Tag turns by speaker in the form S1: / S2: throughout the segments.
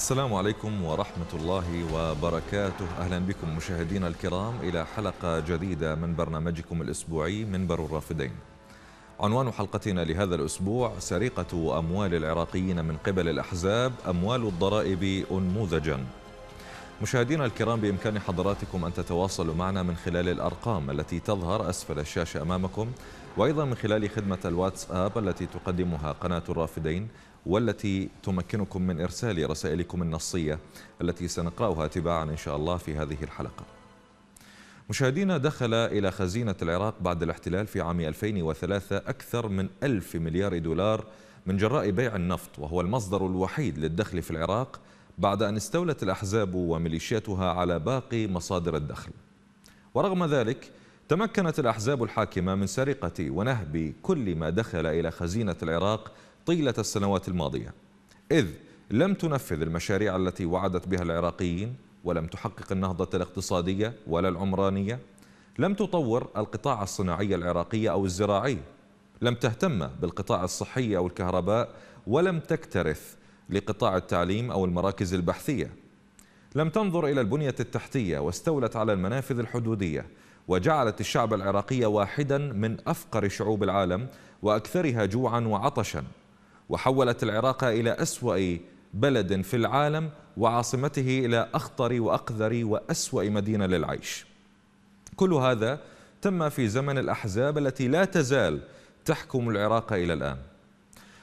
S1: السلام عليكم ورحمة الله وبركاته. أهلا بكم مشاهدينا الكرام إلى حلقة جديدة من برنامجكم الأسبوعي منبر الرافدين. عنوان حلقتنا لهذا الأسبوع سرقة أموال العراقيين من قبل الأحزاب أموال الضرائب أنموذجا. مشاهدينا الكرام بإمكان حضراتكم أن تتواصلوا معنا من خلال الأرقام التي تظهر أسفل الشاشة أمامكم وأيضا من خلال خدمة الواتساب التي تقدمها قناة الرافدين والتي تمكنكم من إرسال رسائلكم النصية التي سنقرأها تباعا إن شاء الله في هذه الحلقة. مشاهدينا دخل إلى خزينة العراق بعد الاحتلال في عام 2003 أكثر من ألف مليار دولار من جراء بيع النفط وهو المصدر الوحيد للدخل في العراق بعد أن استولت الأحزاب وميليشياتها على باقي مصادر الدخل. ورغم ذلك تمكنت الأحزاب الحاكمة من سرقة ونهب كل ما دخل إلى خزينة العراق طيلة السنوات الماضية إذ لم تنفذ المشاريع التي وعدت بها العراقيين ولم تحقق النهضة الاقتصادية ولا العمرانية لم تطور القطاع الصناعي العراقي أو الزراعي لم تهتم بالقطاع الصحي أو الكهرباء ولم تكترث لقطاع التعليم أو المراكز البحثية. لم تنظر إلى البنية التحتية واستولت على المنافذ الحدودية وجعلت الشعب العراقي واحدا من أفقر شعوب العالم وأكثرها جوعا وعطشا. وحولت العراق إلى أسوأ بلد في العالم وعاصمته إلى أخطر وأقذر وأسوأ مدينة للعيش. كل هذا تم في زمن الأحزاب التي لا تزال تحكم العراق إلى الآن.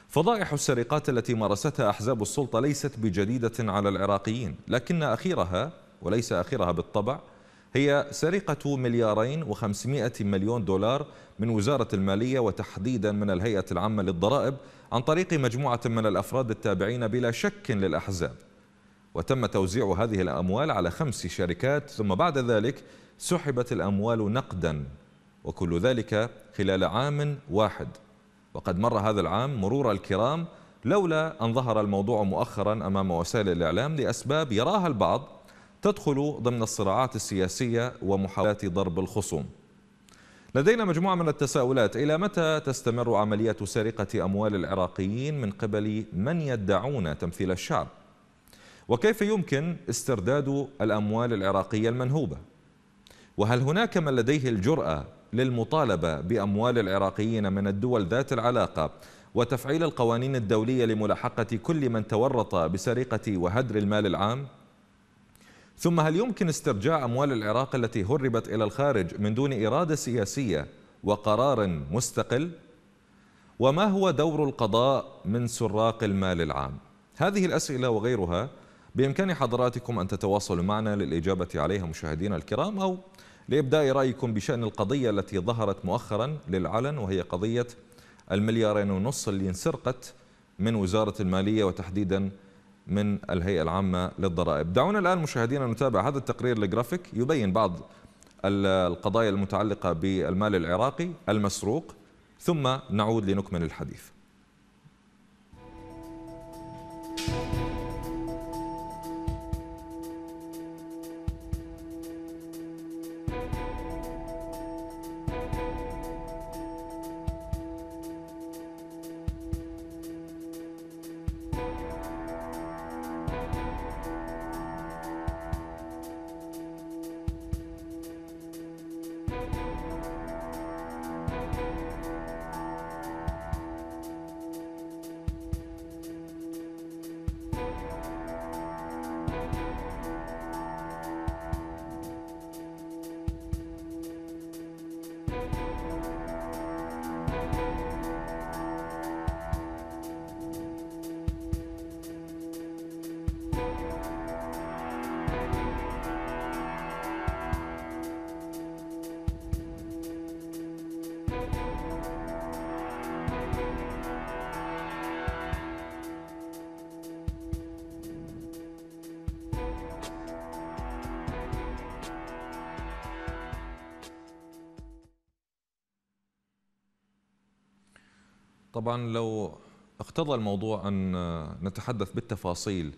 S1: فضائح السرقات التي مارستها أحزاب السلطة ليست بجديدة على العراقيين لكن أخيرها وليس آخرها بالطبع هي سرقة مليارين وخمسمائة مليون دولار من وزارة المالية وتحديدا من الهيئة العامة للضرائب عن طريق مجموعة من الأفراد التابعين بلا شك للأحزاب. وتم توزيع هذه الأموال على خمس شركات ثم بعد ذلك سحبت الأموال نقدا وكل ذلك خلال عام واحد. وقد مر هذا العام مرور الكرام لولا أن ظهر الموضوع مؤخرا أمام وسائل الإعلام لأسباب يراها البعض تدخل ضمن الصراعات السياسية ومحاولات ضرب الخصوم. لدينا مجموعة من التساؤلات. إلى متى تستمر عملية سرقة أموال العراقيين من قبل من يدعون تمثيل الشعب؟ وكيف يمكن استرداد الأموال العراقية المنهوبة؟ وهل هناك من لديه الجرأة للمطالبة بأموال العراقيين من الدول ذات العلاقة وتفعيل القوانين الدولية لملاحقة كل من تورط بسرقة وهدر المال العام؟ ثم هل يمكن استرجاع أموال العراق التي هربت إلى الخارج من دون إرادة سياسية وقرار مستقل؟ وما هو دور القضاء من سراق المال العام؟ هذه الأسئلة وغيرها بإمكان حضراتكم أن تتواصلوا معنا للإجابة عليها مشاهدينا الكرام أو لإبداء رأيكم بشأن القضية التي ظهرت مؤخرا للعلن وهي قضية المليارين ونص اللي انسرقت من وزارة المالية وتحديدا من الهيئة العامة للضرائب. دعونا الآن مشاهدينا نتابع هذا التقرير الجرافيك يبين بعض القضايا المتعلقة بالمال العراقي المسروق ثم نعود لنكمل الحديث. طبعا لو اقتضى الموضوع أن نتحدث بالتفاصيل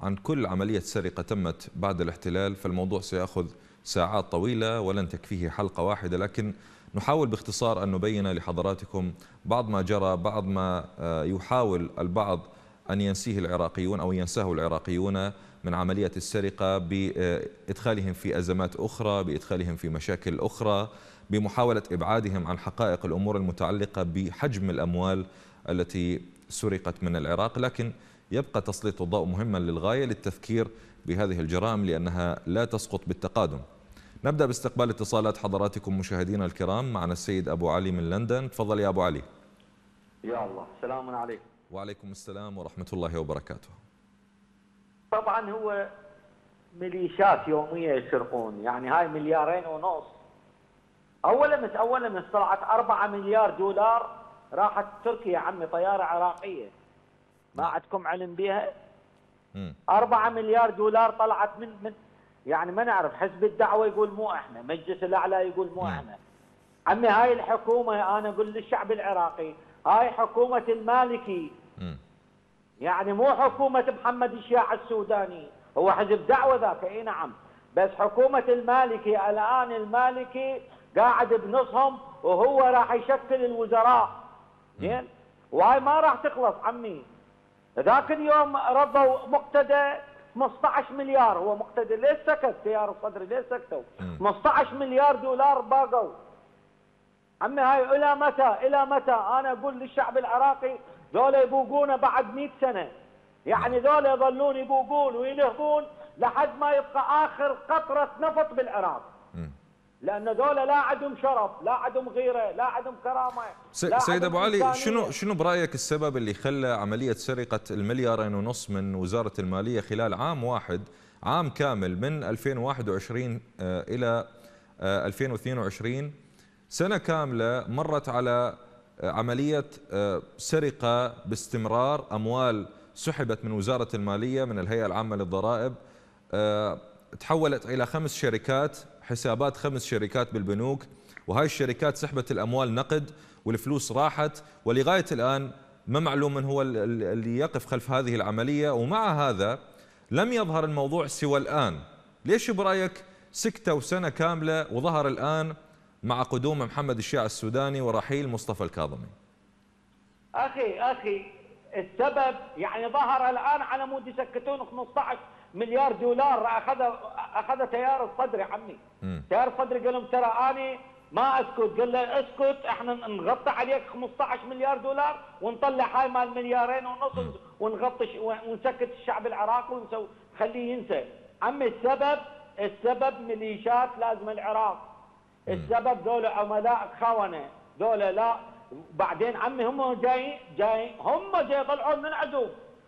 S1: عن كل عملية سرقة تمت بعد الاحتلال فالموضوع سيأخذ ساعات طويلة ولن تكفيه حلقة واحدة لكن نحاول باختصار أن نبين لحضراتكم بعض ما جرى بعض ما يحاول البعض أن ينسيه العراقيون أو ينساه العراقيون. من عملية السرقة بإدخالهم في أزمات أخرى بإدخالهم في مشاكل أخرى بمحاولة إبعادهم عن حقائق الأمور المتعلقة بحجم الأموال التي سرقت من العراق. لكن يبقى تسليط الضوء مهما للغاية للتفكير بهذه الجرائم لأنها لا تسقط بالتقادم. نبدأ باستقبال اتصالات حضراتكم مشاهدينا الكرام معنا السيد أبو علي من لندن. تفضل يا أبو علي.
S2: يا الله السلام عليكم.
S1: وعليكم السلام ورحمة الله وبركاته.
S2: طبعا هو ميليشيات يومية يسرقون يعني هاي مليارين ونص. اولا اولا طلعت 4 مليار دولار راحت تركيا عمي طيارة عراقية. ما عندكم علم بها 4 مليار دولار طلعت من من يعني ما نعرف حزب الدعوة يقول مو إحنا مجلس الأعلى يقول مو إحنا. عمي هاي الحكومة أنا أقول للشعب العراقي هاي حكومة المالكي يعني مو حكومة محمد الشياع السوداني. هو حزب دعوة ذاك. إي نعم. بس حكومة المالكي الآن المالكي قاعد بنصهم وهو راح يشكل الوزراء. زين؟ وهاي ما راح تخلص عمي. ذاك اليوم رضوا مقتدى 15 مليار. هو مقتدى ليش سكت؟ تيار الصدر ليش سكتوا؟ 15 مليار دولار باقوا. عمي هاي إلى متى؟ إلى متى؟ أنا أقول للشعب العراقي ذولا يبوقونا بعد 100 سنة. يعني ذولا يظلون يبوقون وينهبون لحد ما يبقى آخر قطرة نفط بالعراق لأن ذولا لا عندهم شرف لا عندهم غيرة لا عندهم كرامة. لا
S1: سيد أبو علي شنو شنو برأيك السبب اللي خلى عملية سرقة المليارين ونص من وزارة المالية خلال عام واحد عام كامل من 2021 آه، إلى 2022 آه، سنة كاملة مرت على آه، عملية سرقة باستمرار أموال سحبت من وزارة المالية من الهيئة العامة للضرائب. تحولت إلى خمس شركات حسابات خمس شركات بالبنوك. وهاي الشركات سحبت الأموال نقد والفلوس راحت. ولغاية الآن ما معلوم من هو اللي يقف خلف هذه العملية. ومع هذا لم يظهر الموضوع سوى الآن. ليش برأيك سكتة وسنة كاملة وظهر الآن مع قدوم محمد الشيع السوداني ورحيل مصطفى الكاظمي.
S2: أخي أخي السبب يعني ظهر الآن على مود يسكتون 15 مليار دولار أخذ أخذ تيار الصدر يا عمي. تيار الصدر قال لهم ترى أني ما أسكت. قال له اسكت إحنا نغطي عليك 15 مليار دولار ونطلع هاي مال مليارين ونص ونغطي ونسكت الشعب العراقي ونسوي. خليه ينسى. عمي السبب السبب ميليشيات لازم العراق. السبب ذولا عملاء خونه ذولا لا. بعدين عمي هم جايين جايين هم جاي يطلعون من عدو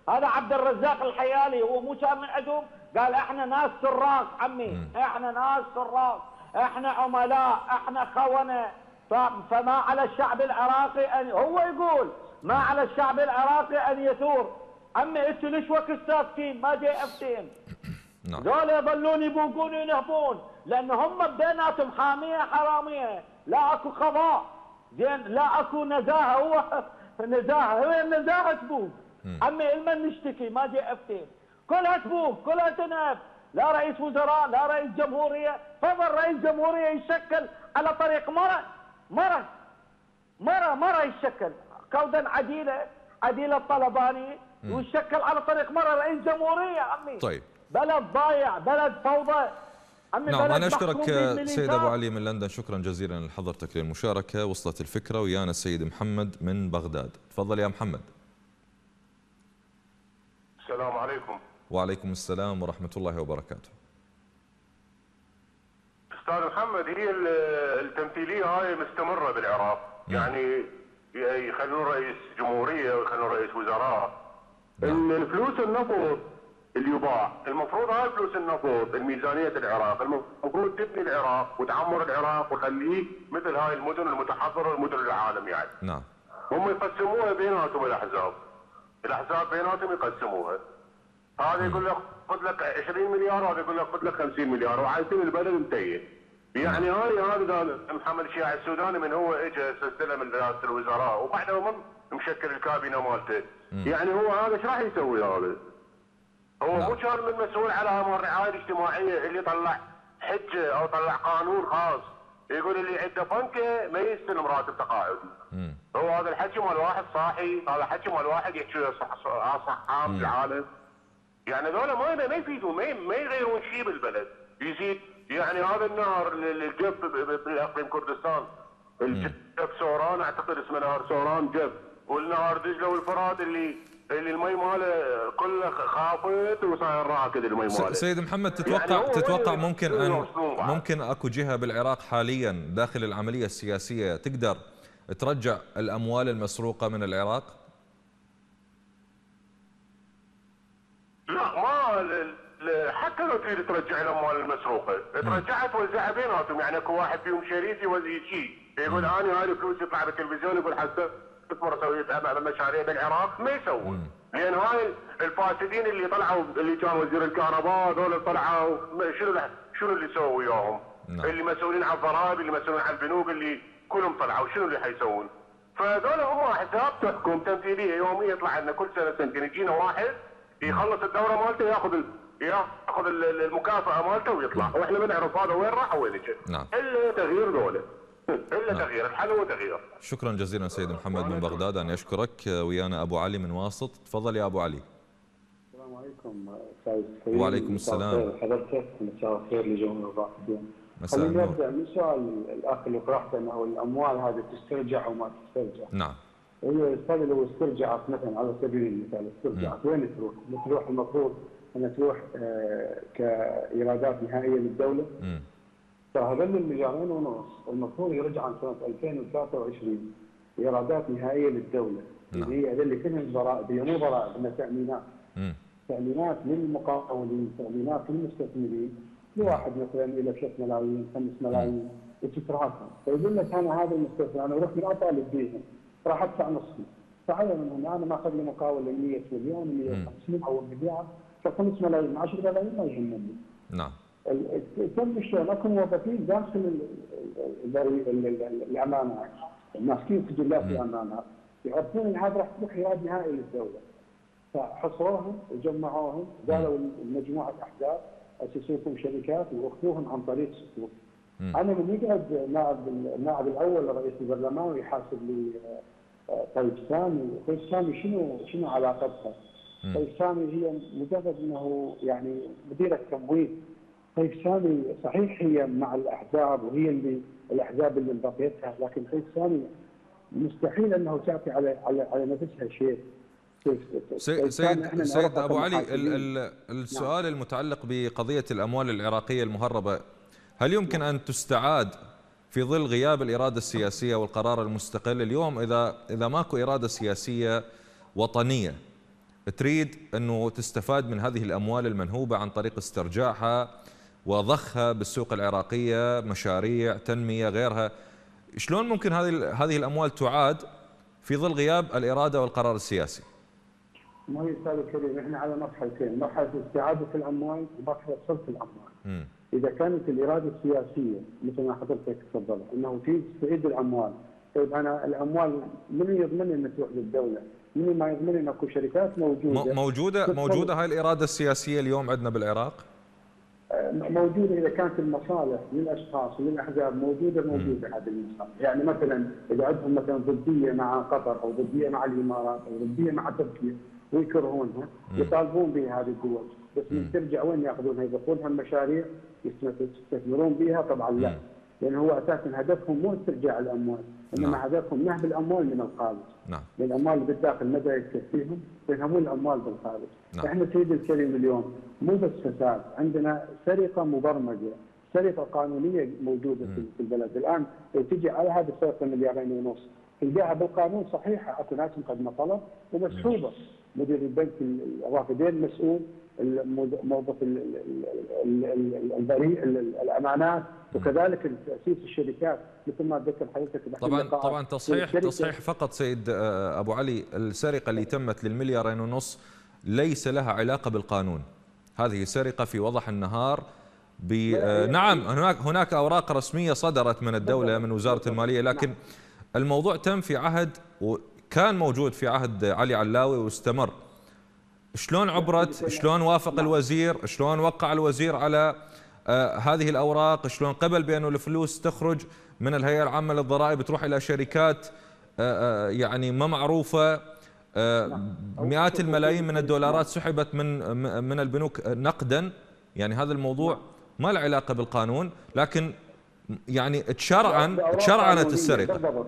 S2: هذا عبد الرزاق الحيالي هو مو كان من عندهم قال إحنا ناس سراق عمي. إحنا ناس سراق. إحنا عملاء إحنا خونه فما على الشعب العراقي ان هو يقول ما على الشعب العراقي أن يثور. عمي أنتوا ليش وقت ساكتين؟ ما جاي أفتين. نعم. ذولا يظلون يبوقون وينهبون. لأن هم بيناتهم حامية حرامية. لا أكو قضاء. زين لا أكو نزاهه هو نزاهه هو النزاهه تبوق عمي المن نشتكي ما جاي افتين كلها تبوق كلها تنهب لا رئيس وزراء لا رئيس جمهورية. فضل رئيس جمهورية يشكل على طريق مرة مرة مرة مرة يشكل. كودا عديلة عديلة الطلباني ويشكل على طريق مرة. رئيس جمهورية عمي.
S1: طيب.
S2: بلد ضايع بلد فوضى.
S1: نعم أنا أشكرك سيد أبو علي من لندن. شكرا جزيلا لحضرتك للمشاركة. وصلت الفكرة ويانا السيد محمد من بغداد. تفضل يا محمد.
S3: السلام عليكم.
S1: وعليكم السلام ورحمة الله وبركاته.
S3: أستاذ محمد هي التمثيلية هاي مستمرة بالعراق. نعم. يعني يخلون رئيس جمهورية ويخلون رئيس وزراء. نعم. الفلوس النفط اللي يباع المفروض هاي فلوس النفط الميزانية العراق. المفروض تبني العراق وتعمر العراق وخليه مثل هاي المدن المتحضرة المدن العالم يعني.
S1: نعم.
S3: هم يقسموها بيناتهم الأحزاب. الأحزاب بيناتهم يقسموها. هذا يقول لك خذ لك 20 مليار وهذا يقول لك خذ لك 50 مليار. وعايزين البلد منتهي يعني هاي هذا محمد الشياع السوداني من هو اجى سلسلة من رئاسة الوزراء وبعدها من مشكل الكابينة مالته. يعني هو هذا إيش راح يسوي هذا؟ هو مو كان من مسؤول على أمر الرعايه الاجتماعيه اللي طلع حجه أو طلع قانون خاص. يقول اللي عنده بنكه ما يستلم راتب تقاعدي. هو هذا الحكي مال واحد صاحي هذا حكي مال واحد يحكي صح صح في العالم يعني ذولا ما ما يفيدون ما ما يغيرون شيء بالبلد. يزيد يعني هذا النهر الجب باقليم كردستان. الجب سوران أعتقد اسمه نهر سوران جب. والنهر دجلة والفرات اللي اللي المي ماله كله خافت وصاير راكد المي ماله.
S1: سيد محمد تتوقع يعني تتوقع ممكن ان ممكن أكو جهة بالعراق حاليا داخل العملية السياسية تقدر ترجع الأموال المسروقة من العراق؟
S3: لا ما حتى لو تريد ترجع الأموال المسروقة ترجعها توزعها بيناتهم يعني أكو واحد فيهم شريف يوزع شيء يقول أنا هاي فلوس يطلع بالتلفزيون يقول حتى تكبر أسوي مشاريع بالعراق ما يسوون لأن هاي الفاسدين اللي طلعوا اللي كان وزير الكهرباء هذول طلعوا شنو شنو اللي سووا وياهم؟ نعم. اللي مسؤولين على الضرائب اللي مسؤولين على البنوك اللي كلهم طلعوا شنو اللي حيسوون؟ فهذول هم احزاب تحكم تنفيذيه يوميا يطلع لنا كل سنة سنتين يجينا واحد يخلص الدورة مالته ياخذ ياخذ المكافأة مالته ويطلع نعم. وإحنا ما نعرف هذا وين راح وين اجى نعم. إلا تغيير دولة إلا نعم. تغيير الحل هو تغيير.
S1: شكرا جزيلا سيد محمد من بغداد أن يشكرك. ويانا أبو علي من واسط. تفضل يا أبو علي.
S4: السلام عليكم أستاذ
S1: وعليكم السلام.
S4: حضرتك مساء الخير لجميع الراحلين خليني أبدأ من سؤال الأخ اللي طرحته أنه الأموال هذه تسترجع أو ما تسترجع؟
S1: نعم.
S4: هي الاستاذ لو استرجعت مثلا على سبيل المثال. استرجعت وين تروح؟ تروح المفروض انها تروح آه كإيرادات نهائية للدولة. فهذول المليارين ونص. المفروض يرجع عن سنة 2023 إيرادات نهائية للدولة. نعم. هي هذول كلهم ضرائب هي مو ضرائب إنها تأمينات. تأمينات للمقاولين تأمينات للمستثمرين لواحد مثلا إلى 3 ملايين 5 ملايين. وتتراكم فيقول لك أنا هذا المستثمر أنا أروح من اطالب بيهم راح أدفع نصفي فعلى من أنا ماخذ لي مقاول 100 مليون 150 أو مليار. ف 5 ملايين 10 ملايين ما يهمني.
S1: نعم.
S4: تم شلون اكو موظفين داخل الامانات ماسكين سجلات الامانات يعرفون ان هذا راح تروح ايراد نهائي للدولة. فحصروهم وجمعوهم قالوا مجموعه احزاب اسسوا لكم شركات واخذوهم عن طريق صكوك. أنا من يقعد نائب النائب الأول لرئيس البرلمان ويحاسب لي آه، طيب سامي، طيب سامي شنو شنو علاقتها؟ طيب سامي هي مجرد إنه يعني مديرة تمويل. طيب سامي صحيح هي مع الأحزاب وهي اللي الأحزاب اللي انبقيتها لكن طيب سامي مستحيل إنه تعطي على على على نفسها شيء.
S1: سيد سيد, سيد أبو علي ال ال السؤال نعم. المتعلق بقضية الأموال العراقية المهربة هل يمكن أن تستعاد في ظل غياب الإرادة السياسية والقرار المستقل اليوم إذا إذا ماكو إرادة سياسية وطنية تريد أنه تستفاد من هذه الأموال المنهوبة عن طريق استرجاعها وضخها بالسوق العراقية مشاريع تنمية غيرها شلون ممكن هذه هذه الأموال تعاد في ظل غياب الإرادة والقرار السياسي؟
S4: ما هي أستاذ الكريم إحنا على مرحلتين، مرحلة استعادة الأموال ومرحلة صرف الأموال. م. إذا كانت الإرادة السياسية مثل ما حضرتك تفضلت إنه في تعيد الأموال، طيب أنا الأموال من يضمن أن تروح للدولة؟ من ما يضمن أن أكو شركات موجودة
S1: موجودة موجودة هاي الإرادة السياسية اليوم عندنا بالعراق؟
S4: موجودة إذا كانت المصالح للأشخاص وللأحزاب موجودة موجودة هذه المصالح، يعني مثلا إذا عندهم مثلا ضدية مع قطر أو ضدية مع الإمارات أو ضدية مع تركيا ويكرهونها يطالبون بها هذه الدول، بس من ترجع وين يأخذونها؟ يضيفونها المشاريع؟ يستثمرون بها؟ طبعا لا، لأن هو أساسا هدفهم مو استرجاع الأموال، إنما نعم. هدفهم نهب الأموال من الخارج.
S1: نعم.
S4: الأموال اللي بالداخل مدى يكفيهم يفهمون الأموال بالخارج. نعم. إحنا سيدي الكريم اليوم مو بس فساد، عندنا سرقة مبرمجة، سرقة قانونية موجودة م. في البلد، الآن تجي على هذه السرقة مليارين ونص تلقاها بالقانون صحيحة أكو ناس مقدمة طلب ومسحوبة مدير البنك الرافدين مسؤول موظف البريء الأمانات وكذلك تأسيس الشركات مثل ما ذكر حضرتك
S1: طبعا طبعا تصحيح تصحيح فقط سيد آه، أبو علي السرقة اللي تمت للمليارين ونص ليس لها علاقة بالقانون. هذه سرقة في وضح النهار ب آه، نعم هناك هناك أوراق رسمية صدرت من الدولة من وزارة المالية لكن نعم. الموضوع تم في عهد وكان موجود في عهد علي علاوي واستمر. شلون عبرت؟ شلون وافق الوزير؟ شلون وقع الوزير على هذه الأوراق شلون قبل بأنه الفلوس تخرج من الهيئة العامة للضرائب تروح إلى شركات يعني ما معروفة نعم. مئات الملايين من الدولارات سحبت من من البنوك نقدا. يعني هذا الموضوع ما له علاقة بالقانون لكن يعني تشرعن تشرعنت السرقة
S4: بالضبط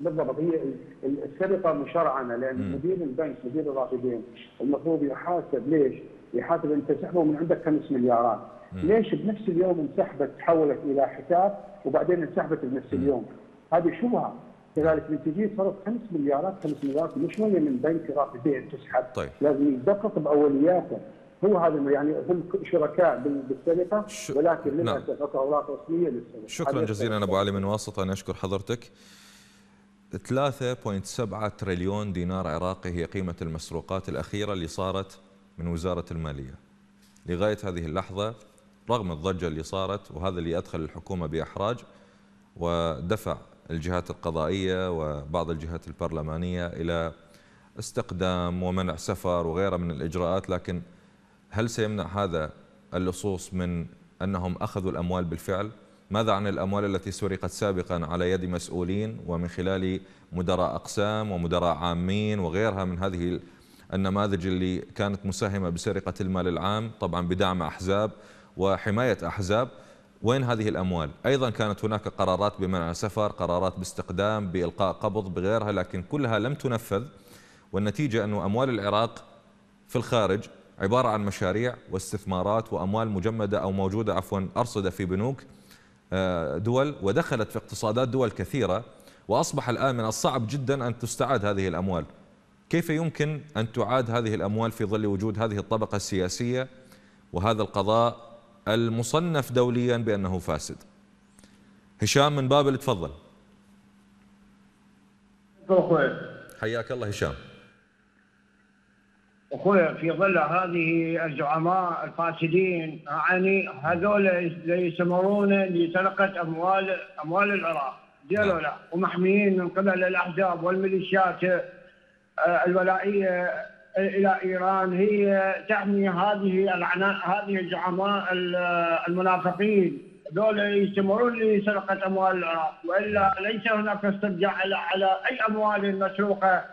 S4: بالضبط. هي السرقة مشرعنة لأن مدير البنك مدير الرافدين المفروض يحاسب ليش؟ يحاسب انت سحبه من عندك 5 مليارات. ليش بنفس اليوم انسحبت تحولت إلى حساب وبعدين انسحبت بنفس اليوم؟ هذه شبهه كذلك من تجي صرف 5 مليارات 5 مليارات مش شوية من بنك رافدين تسحب.
S1: طيب.
S4: لازم يدقق بأولياته. هو هذا يعني هم شركاء بالسرقه ولكن نعم. للأسف نعم. أوراق رسمية للسرقه
S1: شكرا جزيلا أبو علي من واسطة أنا أشكر حضرتك. 3.7 تريليون دينار عراقي هي قيمة المسروقات الأخيرة اللي صارت من وزارة المالية. لغاية هذه اللحظة رغم الضجة اللي صارت وهذا اللي أدخل الحكومة بإحراج ودفع الجهات القضائية وبعض الجهات البرلمانية إلى استقدام ومنع سفر وغيرها من الإجراءات لكن هل سيمنع هذا اللصوص من أنهم أخذوا الأموال بالفعل؟ ماذا عن الأموال التي سرقت سابقا على يد مسؤولين ومن خلال مدراء أقسام ومدراء عامين وغيرها من هذه النماذج اللي كانت مساهمة بسرقة المال العام طبعا بدعم أحزاب وحماية أحزاب وين هذه الأموال؟ أيضا كانت هناك قرارات بمنع سفر قرارات باستقدام بإلقاء قبض بغيرها لكن كلها لم تنفذ والنتيجة أن أموال العراق في الخارج عبارة عن مشاريع واستثمارات وأموال مجمدة أو موجودة عفوا أرصدة في بنوك آه، دول ودخلت في اقتصادات دول كثيرة وأصبح الآن من الصعب جدا أن تستعاد هذه الأموال كيف يمكن أن تعاد هذه الأموال في ظل وجود هذه الطبقة السياسية وهذا القضاء المصنف دوليا بأنه فاسد. هشام من بابل تفضل حياك الله هشام.
S5: أخوي في ظل هذه الزعماء الفاسدين يعني هذول يستمرون لسرقة أموال أموال العراق. ديالو نعم. لا. ومحميين من قبل الأحزاب والميليشيات آه، الولائية إلى إيران هي تحمي هذه هذه الزعماء المنافقين. دول يستمرون لسرقة أموال العراق. وإلا ليس هناك استرجاع على أي أموال مسروقة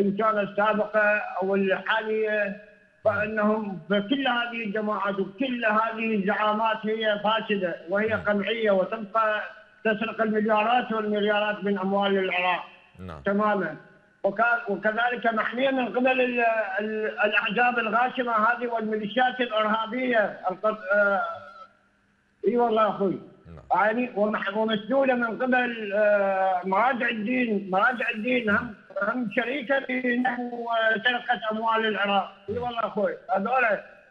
S5: إن كانت السابقة أو الحالية. فإنهم كل هذه الجماعات وكل هذه الزعامات هي فاسدة وهي قمعية وتبقى تسرق المليارات والمليارات من أموال العراق نعم. تماما. وكذلك محميه من قبل الأحزاب الغاشمة هذه والميليشيات الإرهابية آه، إي والله أخوي. نعم. يعني ومسدوله من قبل آه، مراجع الدين مراجع الدين هم هم شريكة في سرقه أموال العراق. إي والله أخوي. هذول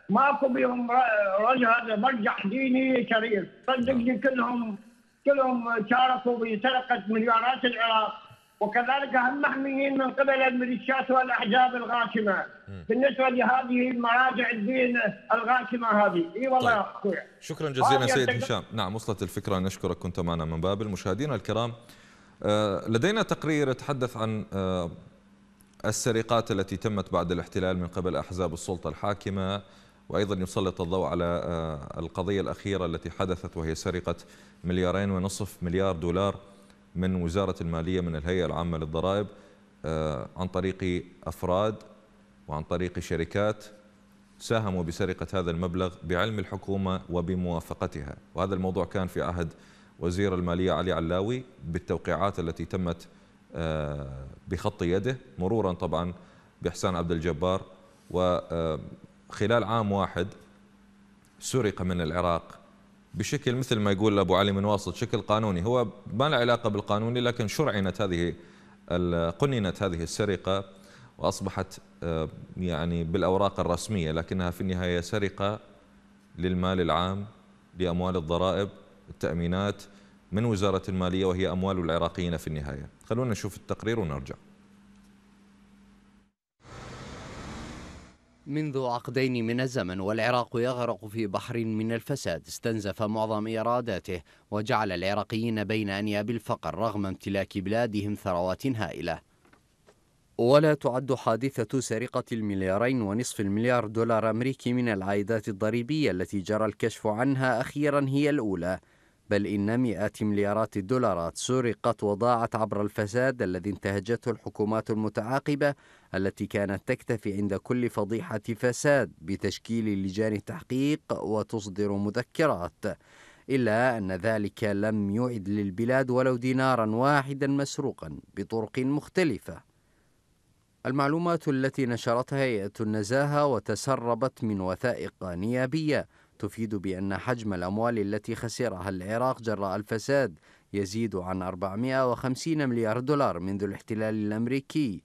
S5: ماكو بهم رجل هذا مرجع ديني شريف صدقني كلهم كلهم شاركوا بسرقه مليارات العراق. وكذلك هم محميين من قبل الميليشيات والأحزاب الغاشمة. بالنسبة لهذه المراجع الدين الغاشمة هذه. إي والله طيب.
S1: شكرا جزيلا سيد هشام. نعم وصلت الفكرة. نشكرك كنت معنا من بابل مشاهدينا الكرام آه، لدينا تقرير يتحدث عن آه، السرقات التي تمت بعد الاحتلال من قبل أحزاب السلطة الحاكمة وأيضا يسلط الضوء على آه، القضية الأخيرة التي حدثت وهي سرقة مليارين ونصف مليار دولار من وزارة المالية من الهيئة العامة للضرائب عن طريق أفراد وعن طريق شركات ساهموا بسرقة هذا المبلغ بعلم الحكومة وبموافقتها. وهذا الموضوع كان في عهد وزير المالية علي علاوي بالتوقيعات التي تمت آه، بخط يده مرورا طبعا بإحسان عبد الجبار. وخلال عام واحد سرق من العراق بشكل مثل ما يقول أبو علي من واسط شكل قانوني. هو ما له علاقة بالقانوني لكن شرعنت هذه قننت هذه السرقة وأصبحت آه، يعني بالأوراق الرسمية لكنها في النهاية سرقة للمال العام لأموال الضرائب التأمينات من وزارة المالية وهي أموال العراقيين في النهاية. خلونا نشوف التقرير ونرجع.
S6: منذ عقدين من الزمن والعراق يغرق في بحر من الفساد استنزف معظم إيراداته وجعل العراقيين بين أنياب الفقر رغم امتلاك بلادهم ثروات هائلة. ولا تعد حادثة سرقة المليارين ونصف المليار دولار أمريكي من العائدات الضريبية التي جرى الكشف عنها أخيرا هي الأولى. بل إن مئات مليارات الدولارات سرقت وضاعت عبر الفساد الذي انتهجته الحكومات المتعاقبة التي كانت تكتفي عند كل فضيحة فساد بتشكيل لجان تحقيق وتصدر مذكرات إلا أن ذلك لم يعد للبلاد ولو دينارا واحدا مسروقا بطرق مختلفة. المعلومات التي نشرتها هيئة النزاهة وتسربت من وثائق نيابية تفيد بأن حجم الأموال التي خسرها العراق جراء الفساد يزيد عن 450 مليار دولار منذ الاحتلال الأمريكي.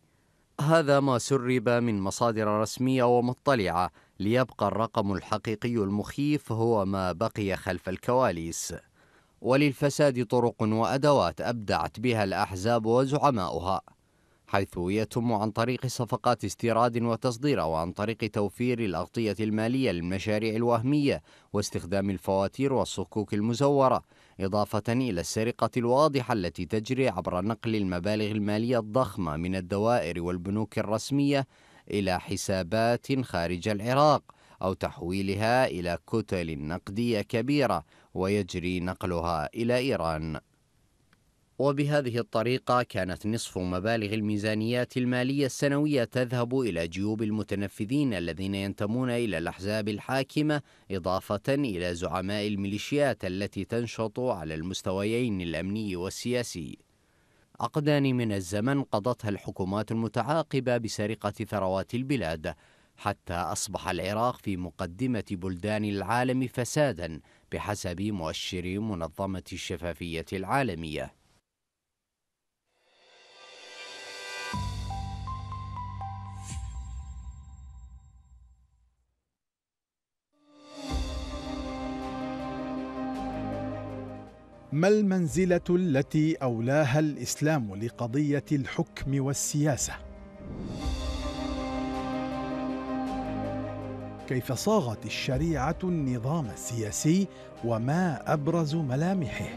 S6: هذا ما سرب من مصادر رسمية ومطلعة ليبقى الرقم الحقيقي المخيف هو ما بقي خلف الكواليس. وللفساد طرق وأدوات أبدعت بها الأحزاب وزعماؤها. حيث يتم عن طريق صفقات استيراد وتصدير وعن طريق توفير الأغطية المالية للمشاريع الوهمية واستخدام الفواتير والصكوك المزورة إضافة إلى السرقة الواضحة التي تجري عبر نقل المبالغ المالية الضخمة من الدوائر والبنوك الرسمية إلى حسابات خارج العراق أو تحويلها إلى كتل نقدية كبيرة ويجري نقلها إلى إيران. وبهذه الطريقة كانت نصف مبالغ الميزانيات المالية السنوية تذهب إلى جيوب المتنفذين الذين ينتمون إلى الأحزاب الحاكمة إضافة إلى زعماء الميليشيات التي تنشط على المستويين الأمني والسياسي. عقدان من الزمن قضتها الحكومات المتعاقبة بسرقة ثروات البلاد حتى أصبح العراق في مقدمة بلدان العالم فسادا بحسب مؤشر منظمة الشفافية العالمية.
S7: ما المنزلة التي أولاها الإسلام لقضية الحكم والسياسة؟ كيف صاغت الشريعة النظام السياسي وما أبرز ملامحه؟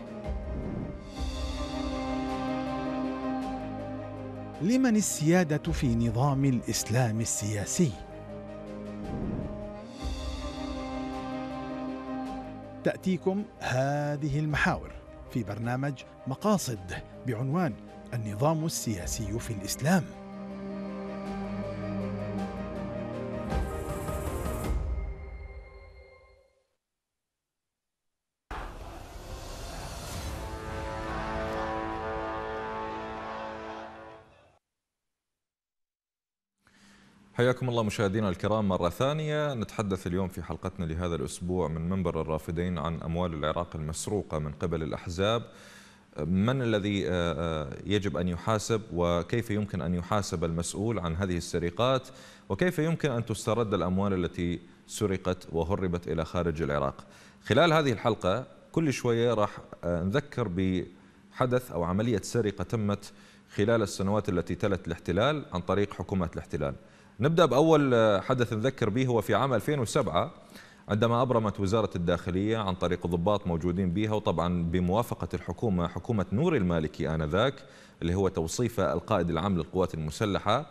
S7: لمن السيادة في نظام الإسلام السياسي؟ تأتيكم هذه المحاور. في برنامج مقاصد بعنوان النظام السياسي في الإسلام.
S1: حياكم الله مشاهدينا الكرام مرة ثانية. نتحدث اليوم في حلقتنا لهذا الأسبوع من منبر الرافدين عن أموال العراق المسروقة من قبل الأحزاب. من الذي آه، آه، يجب أن يحاسب وكيف يمكن أن يحاسب المسؤول عن هذه السرقات؟ وكيف يمكن أن تسترد الأموال التي سرقت وهربت إلى خارج العراق؟ خلال هذه الحلقة كل شوية راح آه، نذكر بحدث أو عملية سرقة تمت خلال السنوات التي تلت الاحتلال عن طريق حكومة الاحتلال. نبدأ بأول حدث نذكر به هو في عام 2007 عندما أبرمت وزارة الداخلية عن طريق ضباط موجودين بها وطبعا بموافقة الحكومة حكومة نور المالكي آنذاك اللي هو توصيفه القائد العام للقوات المسلحة.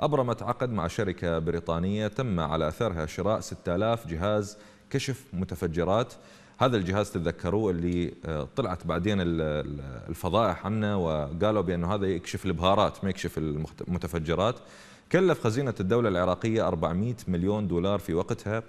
S1: أبرمت عقد مع شركة بريطانية تم على أثرها شراء 6000 جهاز كشف متفجرات. هذا الجهاز تتذكروه اللي آه، طلعت بعدين الفضائح عنه وقالوا بأنه هذا يكشف البهارات ما يكشف المتفجرات. كلف خزينة الدولة العراقية 400 مليون دولار في وقتها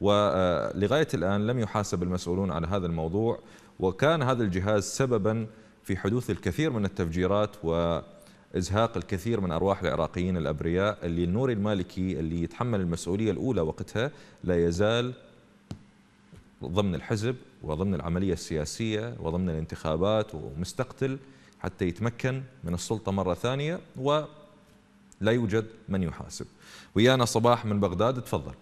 S1: ولغاية الآن لم يحاسب المسؤولون على هذا الموضوع. وكان هذا الجهاز سببا في حدوث الكثير من التفجيرات وإزهاق الكثير من أرواح العراقيين الأبرياء اللي النور المالكي اللي يتحمل المسؤولية الأولى وقتها لا يزال ضمن الحزب وضمن العملية السياسية وضمن الانتخابات ومستقتل حتى يتمكن من السلطة مرة ثانية و لا يوجد من يحاسب. ويانا صباح من بغداد تفضل.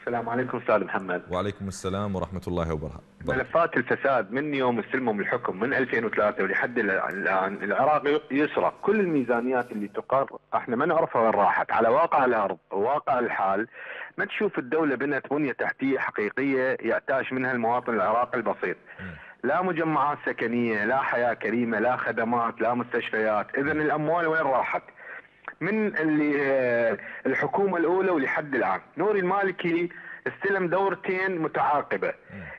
S8: السلام عليكم أستاذ محمد.
S1: وعليكم السلام ورحمة الله وبركاته.
S8: ملفات الفساد من يوم استلموا الحكم من 2003 ولحد الان العراق يسرق كل الميزانيات اللي تقر إحنا ما نعرفها وين راحت. على واقع الأرض وواقع الحال ما تشوف الدولة بنت بنية تحتية حقيقية يعتاش منها المواطن العراقي البسيط. لا مجمعات سكنية لا حياة كريمة لا خدمات لا مستشفيات. اذا الأموال وين راحت؟ من اللي الحكومة الأولى ولحد الآن. نوري المالكي استلم دورتين متعاقبة.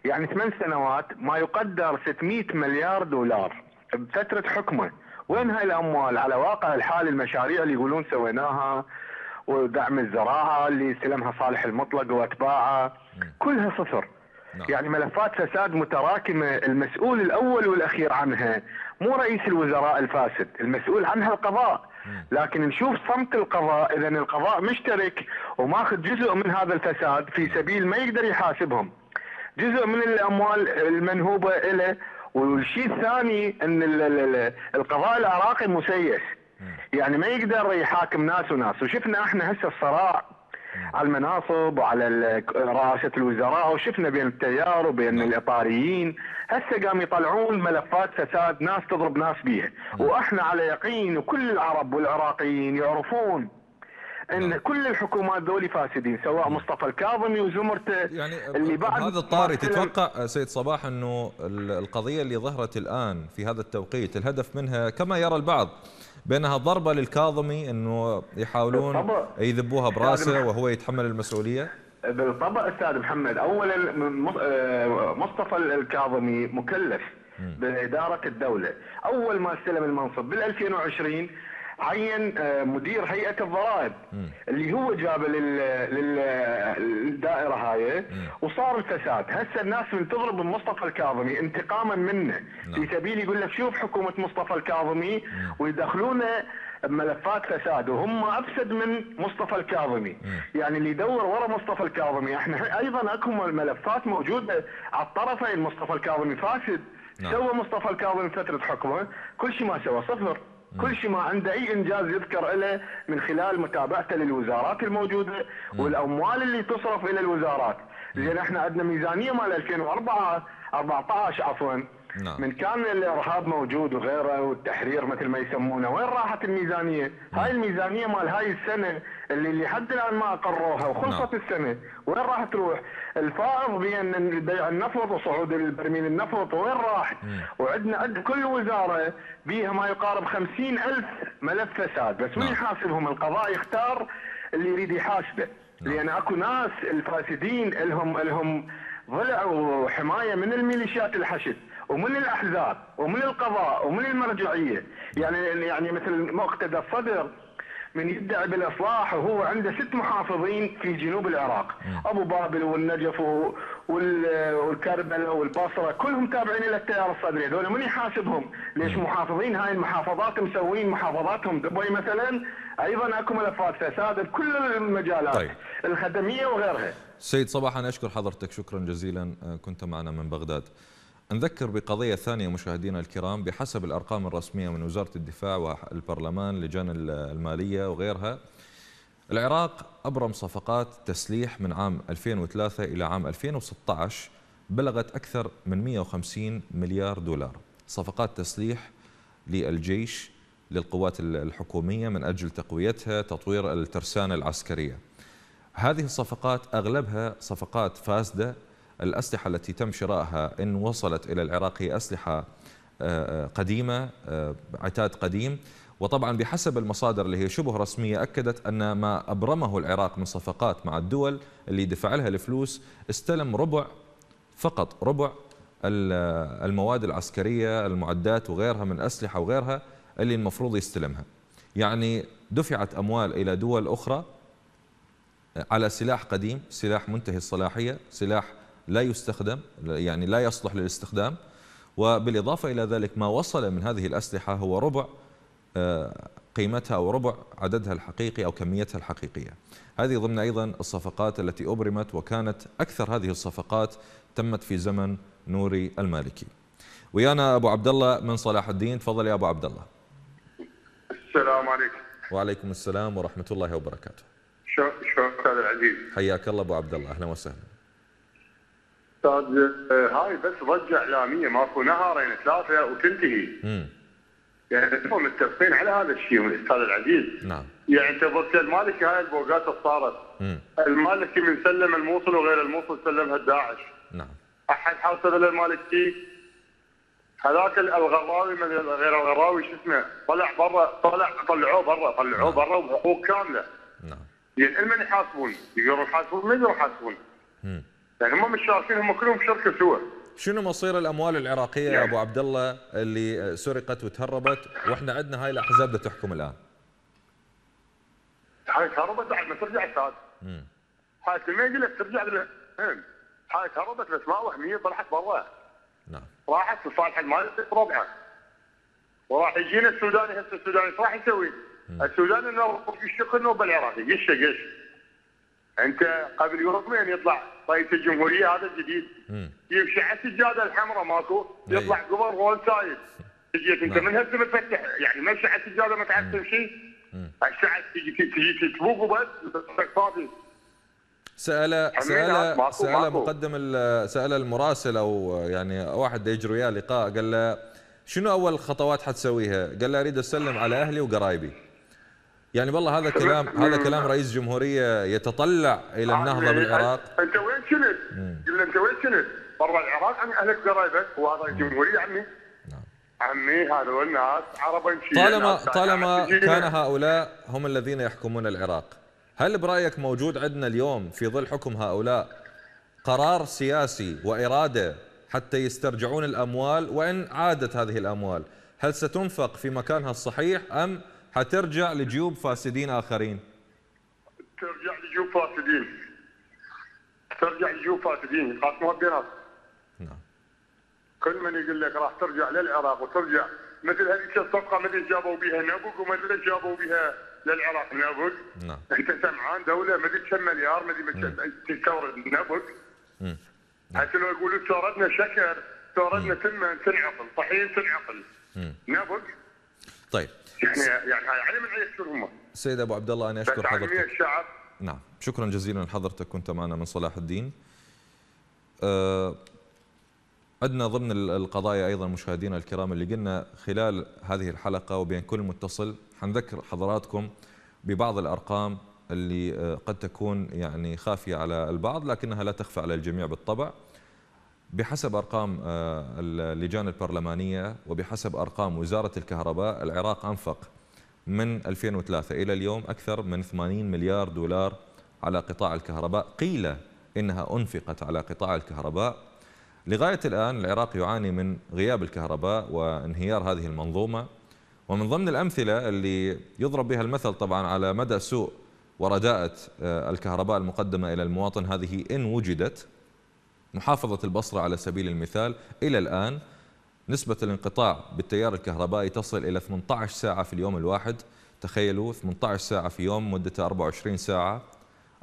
S8: يعني ثمان سنوات ما يقدر 600 مليار دولار بفترة حكمه. وين هاي الأموال؟ على واقع الحال المشاريع اللي يقولون سويناها ودعم الزراعة اللي استلمها صالح المطلق وأتباعه. كلها صفر. نعم. يعني ملفات فساد متراكمة. المسؤول الأول والأخير عنها. مو رئيس الوزراء الفاسد المسؤول عنها القضاء. لكن نشوف صمت القضاء إذا القضاء مشترك وماخذ جزء من هذا الفساد في سبيل ما يقدر يحاسبهم. جزء من الأموال المنهوبة له والشيء الثاني إن القضاء العراقي مسيس. يعني ما يقدر يحاكم ناس وناس. وشفنا إحنا هسه الصراع على المناصب وعلى رئاسة الوزراء وشفنا بين التيار وبين. الإطاريين هسه قام يطلعون ملفات فساد ناس تضرب ناس بيها وإحنا على يقين وكل العرب والعراقيين يعرفون إن نعم. كل الحكومات ذولي فاسدين سواء. مصطفى الكاظمي وزمرته
S1: يعني اللي بعد هذا الطاري تتوقع سيد صباح إنه القضية اللي ظهرت الآن في هذا التوقيت الهدف منها كما يرى البعض بأنها ضربة للكاظمي إنه يحاولون يذبوها براسه وهو يتحمل المسؤولية.
S8: بالطبع أستاذ محمد اولا آه، مصطفى الكاظمي مكلف بإدارة الدولة. أول ما استلم المنصب بال 2020 عين آه، مدير هيئة الضرائب اللي هو جابه للدائرة هاي وصار الفساد. هسه الناس من تضرب مصطفى الكاظمي انتقاما منه. نعم. في سبيل يقول لك شوف حكومة مصطفى الكاظمي ويدخلونه ملفات فساد وهم أفسد من مصطفى الكاظمي. يعني اللي يدور ورا مصطفى الكاظمي. إحنا أيضا أكو ملفات موجودة على الطرفين مصطفى الكاظمي فاسد نعم. سوى مصطفى الكاظمي فترة حكمه كل شيء ما سوى صفر. كل شيء ما عنده أي إنجاز يذكر له من خلال متابعته للوزارات الموجودة والأموال اللي تصرف إلى الوزارات. زين إحنا عندنا ميزانية مال 2004 14 عفوا نعم. من كان الإرهاب موجود وغيره والتحرير مثل ما يسمونه وين راحت الميزانية؟ نعم. هاي الميزانية مال هاي السنة اللي لحد الآن ما أقروها وخلصت نعم. السنة وين راح تروح؟ الفائض بين بيع النفط وصعود البرميل النفط وين راح؟ وعندنا عند كل وزارة بيها ما يقارب خمسين ألف ملف فساد بس نعم. من يحاسبهم القضاء يختار اللي يريد يحاسبه نعم. لأن أكو ناس الفاسدين لهم لهم ضلع وحماية من الميليشيات الحشد ومن الأحزاب ومن القضاء ومن المرجعية. يعني يعني مثل مقتدى الصدر من يدعي بالإصلاح وهو عنده ست محافظين في جنوب العراق. أبو بابل والنجف والكربلاء والبصرة كلهم تابعين إلى التيار الصدري. هذول من يحاسبهم؟ ليش محافظين؟ هاي المحافظات مسوين محافظاتهم. دبي مثلا أيضا أكو ملفات فساد بكل المجالات. طيب. الخدمية وغيرها.
S1: سيد صباح أنا أشكر حضرتك. شكرا جزيلا. كنت معنا من بغداد. نذكر بقضية ثانية مشاهدينا الكرام بحسب الأرقام الرسمية من وزارة الدفاع والبرلمان لجان المالية وغيرها العراق أبرم صفقات تسليح من عام 2003 إلى عام 2016 بلغت أكثر من 150 مليار دولار. صفقات تسليح للجيش للقوات الحكومية من أجل تقويتها تطوير الترسانة العسكرية. هذه الصفقات أغلبها صفقات فاسدة الأسلحة التي تم شرائها إن وصلت إلى العراق هي أسلحة آه، آه، قديمة آه، عتاد قديم. وطبعا بحسب المصادر اللي هي شبه رسمية أكدت أن ما أبرمه العراق من صفقات مع الدول اللي دفع لها الفلوس استلم ربع فقط ربع المواد العسكرية المعدات وغيرها من أسلحة وغيرها اللي المفروض يستلمها. يعني دفعت أموال إلى دول أخرى على سلاح قديم سلاح منتهي الصلاحية سلاح لا يستخدم يعني لا يصلح للاستخدام وبالإضافة إلى ذلك ما وصل من هذه الأسلحة هو ربع آه، قيمتها أو ربع عددها الحقيقي أو كميتها الحقيقية. هذه ضمن أيضا الصفقات التي أبرمت وكانت أكثر هذه الصفقات تمت في زمن نوري المالكي. ويانا أبو عبد الله من صلاح الدين. تفضل يا أبو عبد الله
S3: السلام عليكم.
S1: وعليكم السلام ورحمة الله وبركاته.
S3: شو شو أستاذ العزيز؟
S1: حياك الله أبو عبد الله أهلا وسهلا.
S3: أستاذ هاي بس ضجه اعلاميه ماكو نهارين ثلاثة وتنتهي. امم يعني هم متفقين على هذا الشيء من الأستاذ العزيز.
S1: نعم.
S3: يعني أنت ضد المالكي هاي البوقات صارت. المالكي من سلم الموصل وغير الموصل سلمها داعش.
S1: نعم.
S3: أحد حاصل المالكي هذاك الغراوي من غير الغراوي شو اسمه طلع برا طلع طلعوه برا طلعوه نعم. برا وبحقوق كاملة.
S1: نعم.
S3: يعني من يحاسبون؟ يقدرون يحاسبون من يقدرون يحاسبون؟
S9: يعني هم مش شاركين هم كلهم شركه سوا
S1: شنو مصير الأموال العراقية يا أبو عبد الله اللي سرقت وتهربت؟ وإحنا عندنا هاي الأحزاب تحكم الآن؟
S9: هاي تهربت بعد ما ترجع الساد هاي ما يقول لك ترجع هاي تهربت بس ما وهميه طلعت برا.
S1: نعم.
S9: راحت لصالح المال ربعها. وراح يجينا السوداني هسه السوداني إيش راح يسوي؟ السوداني إنه يشق النوبه العراقي يشق إيش؟ أنت قبل يومين يطلع رئيس الجمهورية هذا الجديد يمشي على السجادة الحمراء ماكو يطلع قبل رول سايد جيت أنت نعم. من هسه متفتح يعني مشي على السجاده ما تعرف تمشي؟ الساعة تجي تجي تفوق وبس فاضي.
S1: سأل سأل سأل مقدم سأل المراسل أو يعني واحد يجري وياه لقاء قال له شنو أول خطوات حتسويها؟ قال له أريد أسلم على أهلي وقرايبي. يعني والله هذا كلام هذا كلام رئيس جمهورية يتطلع إلى النهضة بالعراق.
S9: أنت وين كنت؟ أنت وين كنت؟ برا العراق عن أهلك وقرايبك وهذا الجمهوريه عمي. نعم. عمي هذول الناس عرب
S1: طالما طالما كان هؤلاء هم الذين يحكمون العراق. هل برأيك موجود عندنا اليوم في ظل حكم هؤلاء قرار سياسي وإرادة حتى يسترجعون الأموال وإن عادت هذه الأموال؟ هل ستنفق في مكانها الصحيح أم حترجع لجيوب فاسدين آخرين.
S9: ترجع لجيوب فاسدين. ترجع لجيوب فاسدين. يقاسموها بيناتهم نعم. كل من يقول لك راح ترجع للعراق وترجع مثل هذيك الصفقة مثل جابوا بها نابوك ومثل جابوا بها للعراق نابوك. نعم. أنت سمعان دولة ما أدري كم مليار ما أدري تستورد نابوك. حتى لو يقولوا استوردنا شكر استوردنا ثمن تنعقل طحين تنعقل. نابوك.
S1: طيب.
S9: يعني يعني من هم؟
S1: سيد أبو عبد الله أنا أشكر حضرتك. الشعب. نعم. شكرا جزيلا لحضرتك كنت معنا من صلاح الدين. أه عندنا ضمن القضايا أيضا مشاهدينا الكرام اللي قلنا خلال هذه الحلقة وبين كل متصل حنذكر حضراتكم ببعض الأرقام اللي أه، قد تكون يعني خافية على البعض لكنها لا تخفى على الجميع بالطبع. بحسب أرقام آه، اللجان البرلمانية وبحسب أرقام وزارة الكهرباء العراق أنفق من 2003 إلى اليوم أكثر من 80 مليار دولار على قطاع الكهرباء. قيل إنها أنفقت على قطاع الكهرباء. لغاية الآن العراق يعاني من غياب الكهرباء وانهيار هذه المنظومة. ومن ضمن الأمثلة اللي يضرب بها المثل طبعا على مدى سوء ورداءة آه، الكهرباء المقدمة إلى المواطن هذه إن وجدت محافظة البصرة على سبيل المثال إلى الآن نسبة الانقطاع بالتيار الكهربائي تصل إلى 18 ساعة في اليوم الواحد. تخيلوا 18 ساعة في يوم مدتها 24 ساعة.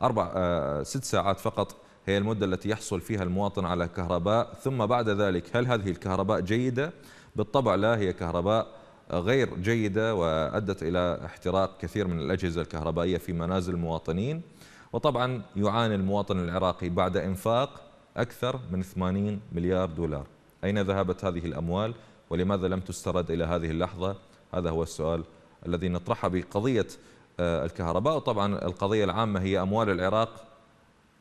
S1: أربع آه ست ساعات فقط هي المدة التي يحصل فيها المواطن على كهرباء. ثم بعد ذلك هل هذه الكهرباء جيدة؟ بالطبع لا هي كهرباء غير جيدة وأدت إلى احتراق كثير من الأجهزة الكهربائية في منازل المواطنين. وطبعا يعاني المواطن العراقي بعد إنفاق. أكثر من 80 مليار دولار. أين ذهبت هذه الأموال ولماذا لم تسترد إلى هذه اللحظة؟ هذا هو السؤال الذي نطرحه بقضية آه، الكهرباء. وطبعا القضية العامة هي أموال العراق.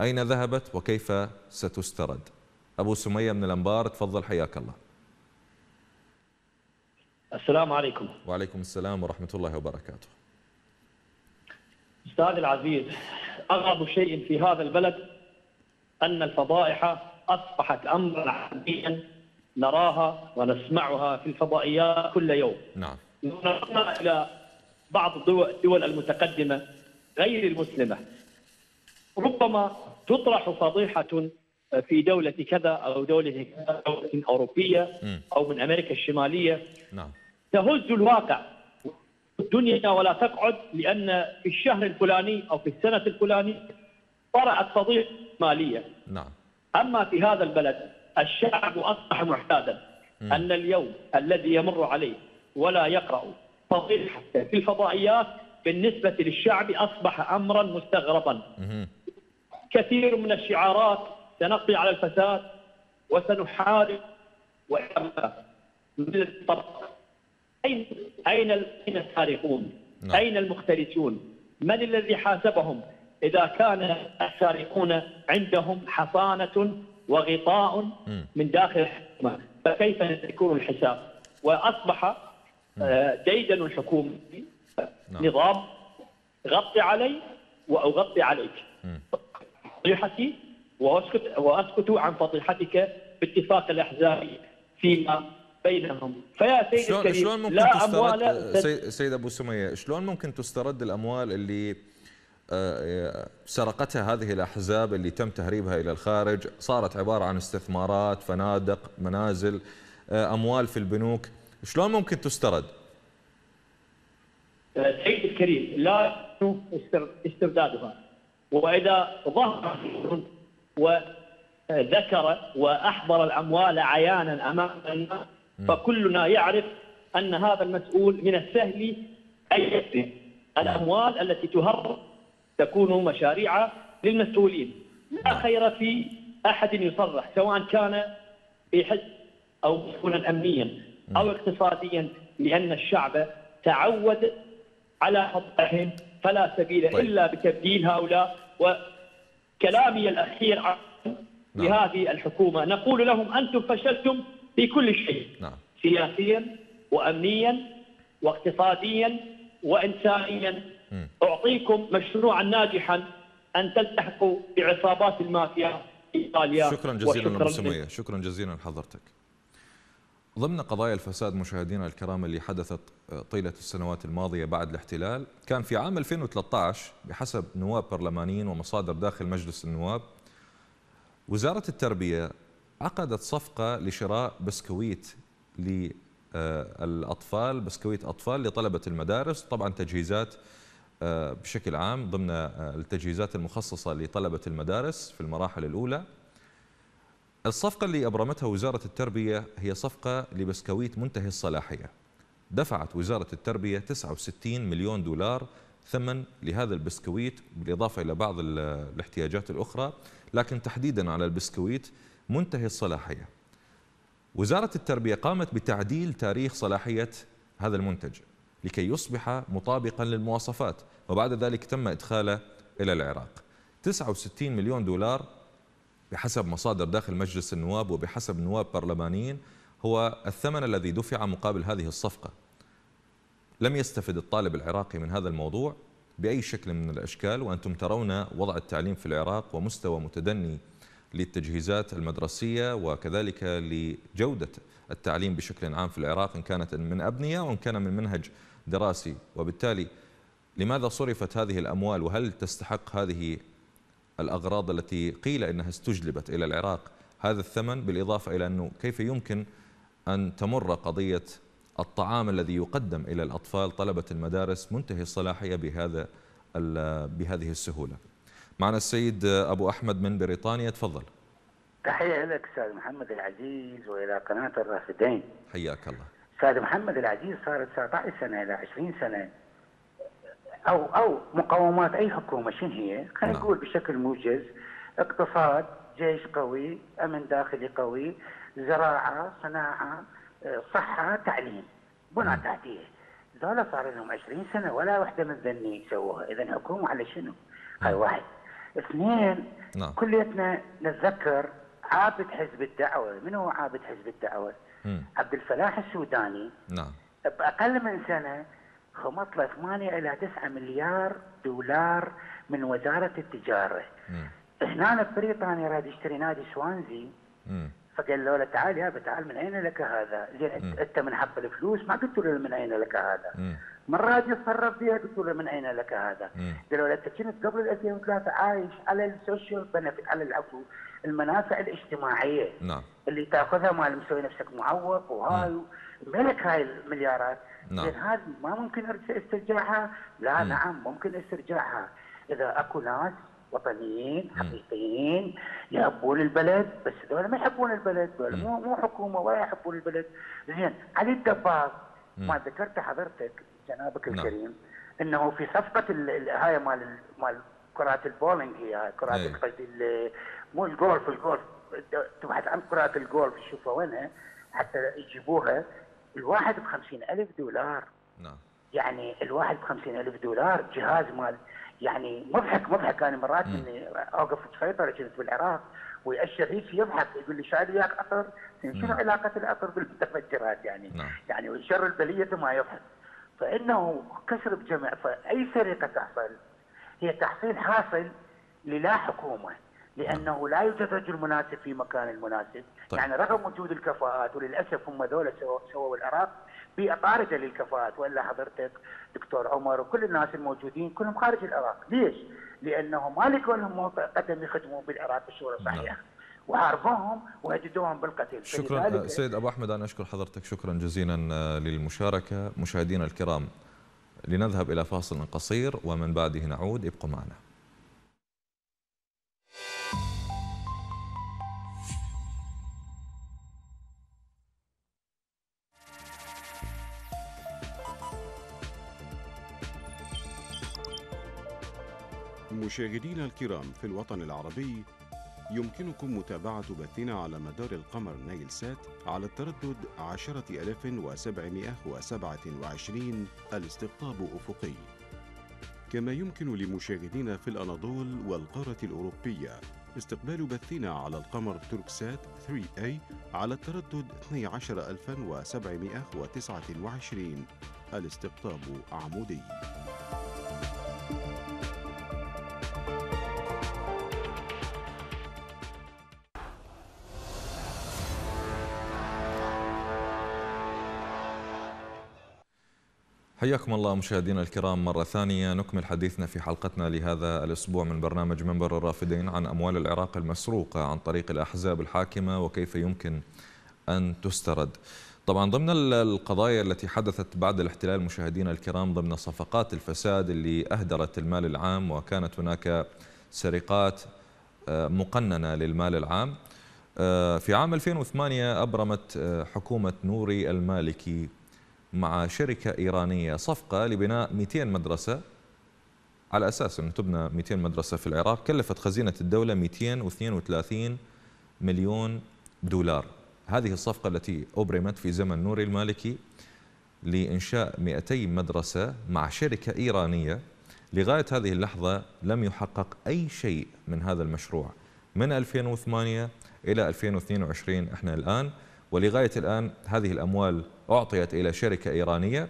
S1: أين ذهبت وكيف ستسترد؟ أبو سمية من الأنبار تفضل حياك الله.
S10: السلام عليكم.
S1: وعليكم السلام ورحمة الله وبركاته.
S10: أستاذ العزيز أغرب شيء في هذا البلد أن الفضائح أصبحت أمرا عاديا نراها ونسمعها في الفضائيات كل يوم.
S1: نعم.
S10: نظرنا إلى بعض الدول المتقدمة غير المسلمة. ربما تطرح فضيحة في دولة كذا أو دولة كذا دولة أوروبية أو من أمريكا الشمالية.
S1: نعم.
S10: تهز الواقع. الدنيا ولا تقعد لأن في الشهر الفلاني أو في السنة الفلانية طرأت فضيحة مالية
S1: نعم
S10: أما في هذا البلد الشعب أصبح معتادا أن اليوم الذي يمر عليه ولا يقرأ فضيحة في الفضائيات بالنسبة للشعب أصبح أمرا مستغربا كثير من الشعارات سنقضي على الفساد وسنحارب أين أين أين السارقون؟ نعم. أين المختلسون؟ من الذي حاسبهم؟ إذا كان السارقون عندهم حصانة وغطاء من داخل الحكومة فكيف يكون الحساب؟ وأصبح آه، ديدن الحكومة نعم. نظام غطي علي وأغطي عليك. نصيحتي وأسكت وأسكت عن فضيحتك باتفاق الأحزاب فيما بينهم.
S1: فيا سيد شلون الكريم شلون ممكن لا تسترد أموال سيد أبو سمية؟ شلون ممكن تسترد الأموال اللي سرقتها هذه الأحزاب اللي تم تهريبها إلى الخارج. صارت عبارة عن استثمارات فنادق منازل آه، أموال في البنوك. شلون ممكن تسترد؟
S10: سيد الكريم لا استردادها. وإذا ظهر وذكر وأحضر الأموال عيانا أمام الناس فكلنا يعرف أن هذا المسؤول من السهل أن يكذب الأموال التي تهرب تكون مشاريع للمسؤولين لا خير في أحد يصرح سواء كان في حزب أو مسؤولا امنيا أو اقتصاديا لأن الشعب تعود على حطهم فلا سبيل طيب. إلا بتبديل هؤلاء وكلامي الأخير عن نعم. لهذه الحكومة نقول لهم أنتم فشلتم في كل شيء نعم. سياسيا وامنيا واقتصاديا وانسانيا م. أعطيكم مشروعا ناجحا أن تلتحقوا بعصابات المافيا في إيطاليا.
S1: شكرا جزيلا أبو سمية. شكرا جزيلا لحضرتك. ضمن قضايا الفساد مشاهدينا الكرام اللي حدثت طيلة السنوات الماضية بعد الاحتلال كان في عام 2013 بحسب نواب برلمانيين ومصادر داخل مجلس النواب وزارة التربية عقدت صفقة لشراء بسكويت للأطفال بسكويت أطفال لطلبة المدارس طبعا تجهيزات آه، بشكل عام ضمن آه، التجهيزات المخصصة لطلبة المدارس في المراحل الأولى. الصفقة اللي أبرمتها وزارة التربية هي صفقة لبسكويت منتهي الصلاحية. دفعت وزارة التربية 69 مليون دولار ثمن لهذا البسكويت بالإضافة إلى بعض الاحتياجات الأخرى. لكن تحديدا على البسكويت منتهي الصلاحية. وزارة التربية قامت بتعديل تاريخ صلاحية هذا المنتج. لكي يصبح مطابقا للمواصفات. وبعد ذلك تم إدخاله إلى العراق. 69 مليون دولار بحسب مصادر داخل مجلس النواب وبحسب نواب برلمانيين هو الثمن الذي دفع مقابل هذه الصفقة. لم يستفد الطالب العراقي من هذا الموضوع بأي شكل من الأشكال وأنتم ترون وضع التعليم في العراق ومستوى متدني للتجهيزات المدرسية وكذلك لجودة التعليم بشكل عام في العراق إن كانت من أبنية وإن كان من منهج دراسي وبالتالي لماذا صرفت هذه الأموال؟ وهل تستحق هذه الأغراض التي قيل أنها استجلبت إلى العراق؟ هذا الثمن بالإضافة إلى أنه كيف يمكن أن تمر قضية الطعام الذي يقدم إلى الأطفال طلبة المدارس منتهي الصلاحية بهذا بهذه السهولة؟ معنا السيد أبو أحمد من بريطانيا تفضل.
S11: تحية لك أستاذ محمد العزيز وإلى قناة الرافدين.
S1: حياك الله.
S11: أستاذ محمد العزيز صار 19 سنة إلى 20 سنة أو أو مقومات أي حكومة شنو هي؟ خلينا نعم. نقول بشكل موجز اقتصاد، جيش قوي، أمن داخلي قوي، زراعة، صناعة، آه، صحة، تعليم، بنى نعم. تحتية. ذولا صار لهم 20 سنة ولا وحدة من ذني سووها، اذا حكومة على شنو؟ هاي نعم. واحد. اثنين نعم. كليتنا نتذكر عابد حزب الدعوة، من هو عابد حزب الدعوة؟ عبد الفلاح السوداني. نعم. بأقل من سنة خمط له 8 إلى 9 مليار دولار من وزارة التجارة. هنا ببريطانيا راد يشتري نادي سوانزي. فقال له تعال يا تعال من أين لك هذا؟ زين انت من حق الفلوس ما قلت له من أين لك هذا؟ مرات يتصرف فيها قلت له من أين لك هذا؟ قالوا له أنت كنت قبل 2003 عايش على السوشيال بنفيت على العفو. المنافع الاجتماعية نعم. اللي تأخذها مال مسوي نفسك معوق وهاي ملك هاي المليارات. نعم. هذه ما ممكن استرجاعها؟ لا مم. نعم ممكن استرجاعها. إذا أكو ناس وطنيين حقيقيين يحبون البلد بس هذول ما يحبون البلد. هذول مو مو حكومة ولا يحبون البلد. زين علي الدباغ ما ذكرت حضرتك جنابك نعم. الكريم إنه في صفقة هاي مال مال كرات البولينج هي كرات إيه. قصدي مو الجولف الجولف. تبحث عن كرات الجولف تشوفها وينها حتى يجيبوها. الواحد ب ألف دولار. نعم. يعني الواحد ب ألف دولار جهاز مال. يعني مضحك مضحك. أنا مرات إني أوقف سيطرة كنت بالعراق ويأشر هيك يضحك. يقول لي شايل وياك عطر شنو علاقة العطر بالمتفجرات يعني؟ نعم. يعني شر البلية ما يضحك. فإنه كسر بجمع فأي سرقة تحصل هي تحصيل حاصل للا حكومة. لأنه لا يوجد رجل مناسب في مكان المناسب. طيب. يعني رغم وجود الكفاءات وللأسف هم ذولا سووا العراق بيئه طارده للكفاءات. وإلا حضرتك دكتور عمر وكل الناس الموجودين كلهم خارج العراق. ليش؟ لأنه ما لقوا لهم قدم يخدموا بالعراق بصورة صحيحة. نعم. وعرفوهم وهددوهم بالقتل
S1: شكرا. سيد أبو أحمد أنا أشكر حضرتك. شكرا جزيلا للمشاركة. مشاهدينا الكرام لنذهب إلى فاصل قصير ومن بعده نعود. ابقوا معنا.
S12: مشاهدينا الكرام في الوطن العربي يمكنكم متابعة بثنا على مدار القمر نايل سات على التردد 10727 الاستقطاب أفقي. كما يمكن لمشاهدينا في الأناضول والقارة الأوروبية استقبال بثنا على القمر توركسات 3A على التردد 12729 الاستقطاب عمودي.
S1: حياكم الله مشاهدينا الكرام مرة ثانية. نكمل حديثنا في حلقتنا لهذا الأسبوع من برنامج منبر الرافدين عن أموال العراق المسروقة عن طريق الأحزاب الحاكمة وكيف يمكن أن تسترد. طبعا ضمن القضايا التي حدثت بعد الاحتلال مشاهدينا الكرام ضمن صفقات الفساد اللي أهدرت المال العام وكانت هناك سرقات آه، مقننة للمال العام. آه، في عام 2008 أبرمت آه، حكومة نوري المالكي مع شركة إيرانية صفقة لبناء 200 مدرسة. على أساس أن تبنى 200 مدرسة في العراق كلفت خزينة الدولة 232 مليون دولار. هذه الصفقة التي أبرمت في زمن نوري المالكي لإنشاء 200 مدرسة مع شركة إيرانية. لغاية هذه اللحظة لم يحقق أي شيء من هذا المشروع. من 2008 إلى 2022 إحنا الآن ولغاية الآن هذه الأموال أعطيت إلى شركة إيرانية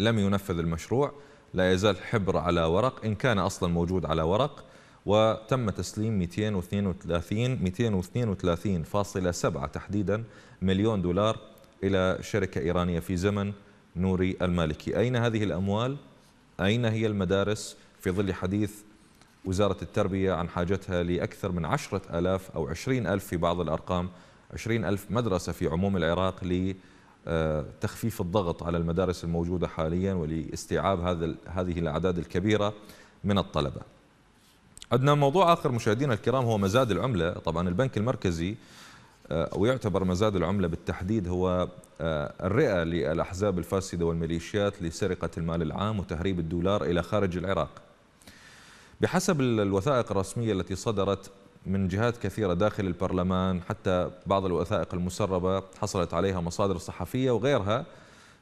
S1: لم ينفذ المشروع لا يزال حبر على ورق إن كان أصلا موجود على ورق وتم تسليم 232 232.7 تحديدا مليون دولار إلى شركة إيرانية في زمن نوري المالكي أين هذه الأموال؟ أين هي المدارس في ظل حديث وزارة التربية عن حاجتها لأكثر من عشرة ألاف أو عشرين ألف في بعض الأرقام عشرين ألف مدرسة في عموم العراق لتخفيف الضغط على المدارس الموجودة حاليا ولاستيعاب هذا هذه الأعداد الكبيرة من الطلبة. عندنا موضوع آخر مشاهدينا الكرام هو مزاد العملة. طبعا البنك المركزي آه، ويعتبر مزاد العملة بالتحديد هو آه، الرئة للأحزاب الفاسدة والميليشيات لسرقة المال العام وتهريب الدولار إلى خارج العراق. بحسب الوثائق الرسمية التي صدرت من جهات كثيرة داخل البرلمان حتى بعض الوثائق المسربة حصلت عليها مصادر صحفية وغيرها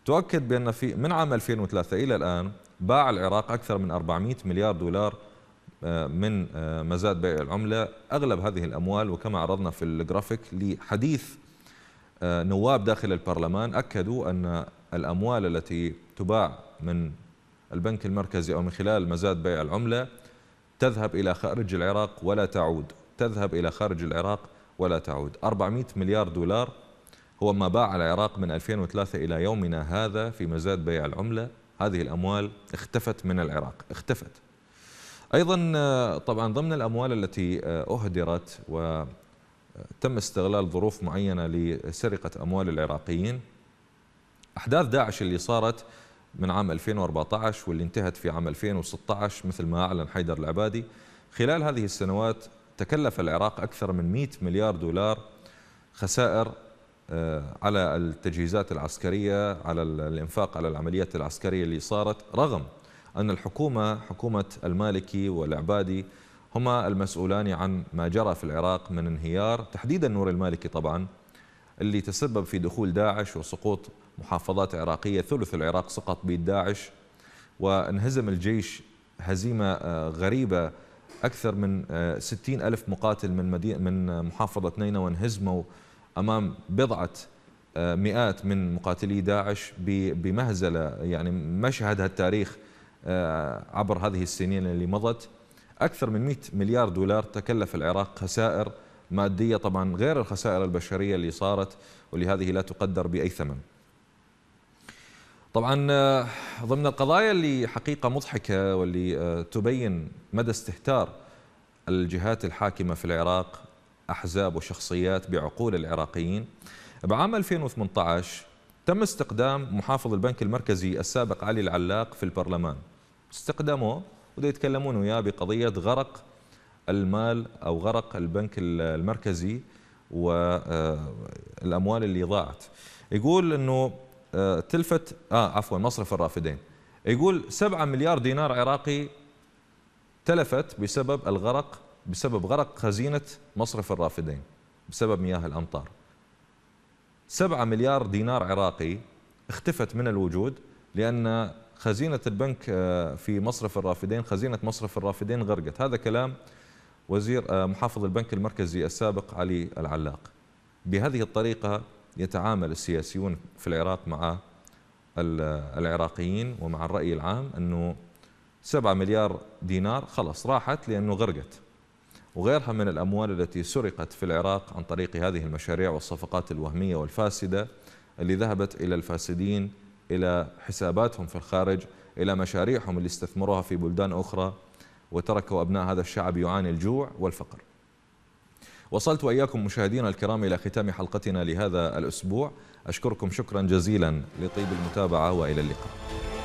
S1: تؤكد بأن في من عام 2003 إلى الآن باع العراق أكثر من 400 مليار دولار آه، من آه، مزاد بيع العملة أغلب هذه الأموال وكما عرضنا في الجرافيك لحديث آه، نواب داخل البرلمان أكدوا أن الأموال التي تباع من البنك المركزي أو من خلال مزاد بيع العملة تذهب إلى خارج العراق ولا تعود. تذهب إلى خارج العراق ولا تعود. 400 مليار دولار هو ما باع العراق من 2003 إلى يومنا هذا في مزاد بيع العملة. هذه الأموال اختفت من العراق اختفت. أيضا طبعا ضمن الأموال التي أهدرت وتم استغلال ظروف معينة لسرقة أموال العراقيين أحداث داعش اللي صارت من عام 2014 واللي انتهت في عام 2016 مثل ما أعلن حيدر العبادي خلال هذه السنوات تكلف العراق أكثر من 100 مليار دولار خسائر آه، على التجهيزات العسكرية على الإنفاق على العمليات العسكرية اللي صارت رغم أن الحكومة حكومة المالكي والعبادي هما المسؤولان عن ما جرى في العراق من انهيار تحديدا نور المالكي طبعا اللي تسبب في دخول داعش وسقوط محافظات عراقية ثلث العراق سقط بيد داعش وانهزم الجيش هزيمة آه، غريبة أكثر من 60 آه، ألف مقاتل من مدينة من محافظة نينوى انهزموا أمام بضعة آه، مئات من مقاتلي داعش بمهزلة. يعني مشهد التاريخ آه، عبر هذه السنين اللي مضت. أكثر من 100 مليار دولار تكلف العراق خسائر مادية طبعا غير الخسائر البشرية اللي صارت واللي هذه لا تقدر بأي ثمن. طبعا آه، ضمن القضايا اللي حقيقة مضحكة واللي آه، تبين مدى استهتار الجهات الحاكمة في العراق أحزاب وشخصيات بعقول العراقيين بعام 2018 تم استقدام محافظ البنك المركزي السابق علي العلاق في البرلمان. استقدموه وده يتكلمون وياه بقضية غرق المال أو غرق البنك المركزي والأموال اللي ضاعت. يقول آه، تلفت آه عفوا مصرف الرافدين. يقول 7 مليار دينار عراقي تلفت بسبب الغرق بسبب غرق خزينة مصرف الرافدين بسبب مياه الأمطار. 7 مليار دينار عراقي اختفت من الوجود لأن خزينة البنك آه، في مصرف الرافدين خزينة مصرف الرافدين غرقت. هذا كلام وزير آه، محافظ البنك المركزي السابق علي العلاق. بهذه الطريقة يتعامل السياسيون في العراق مع العراقيين ومع الرأي العام أنه 7 مليار دينار خلص راحت لأنه غرقت. وغيرها من الأموال التي سرقت في العراق عن طريق هذه المشاريع والصفقات الوهمية والفاسدة اللي ذهبت إلى الفاسدين إلى حساباتهم في الخارج إلى مشاريعهم اللي استثمروها في بلدان أخرى وتركوا أبناء هذا الشعب يعاني الجوع والفقر. وصلت وإياكم مشاهدينا الكرام إلى ختام حلقتنا لهذا الأسبوع. أشكركم شكرا جزيلا لطيب المتابعة وإلى اللقاء.